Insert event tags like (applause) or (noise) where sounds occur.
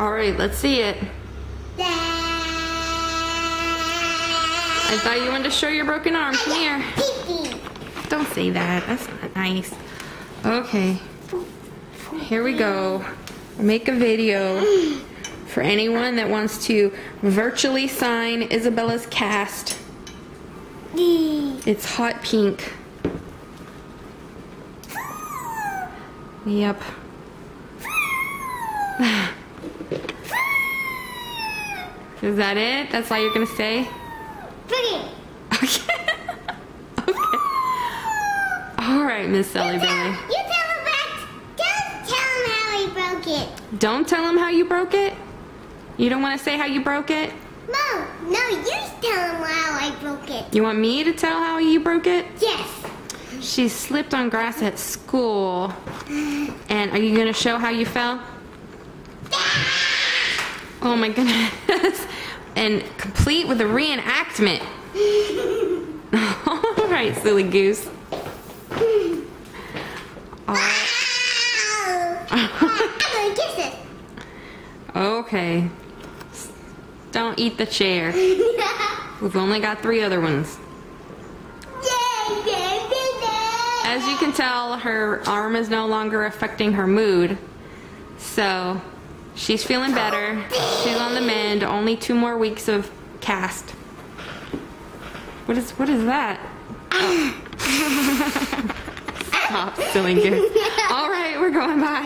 All right, let's see it. I thought you wanted to show your broken arm. Come here. Don't say that. That's not nice. Okay. Here we go. Make a video for anyone that wants to virtually sign Isabella's cast. It's hot pink. Yep. Is that it? That's all you're gonna say? Okay. (laughs) okay. All right, Miss Sally Billy. You tell him back. Don't tell him how he broke it. Don't tell him how you broke it. You don't want to say how you broke it. No, no, you tell him how I broke it. You want me to tell how you broke it? Yes. She slipped on grass at school. And are you gonna show how you fell? Oh my goodness. (laughs) And complete with a reenactment. (laughs) All right, silly goose. All right. I'm gonna kiss it. Okay. Don't eat the chair. (laughs) We've only got three other ones. As you can tell, her arm is no longer affecting her mood. So she's feeling better. She's on the mend. Only two more weeks of cast. What is what is that? (laughs) Stop, silly goose. All right, we're going bye.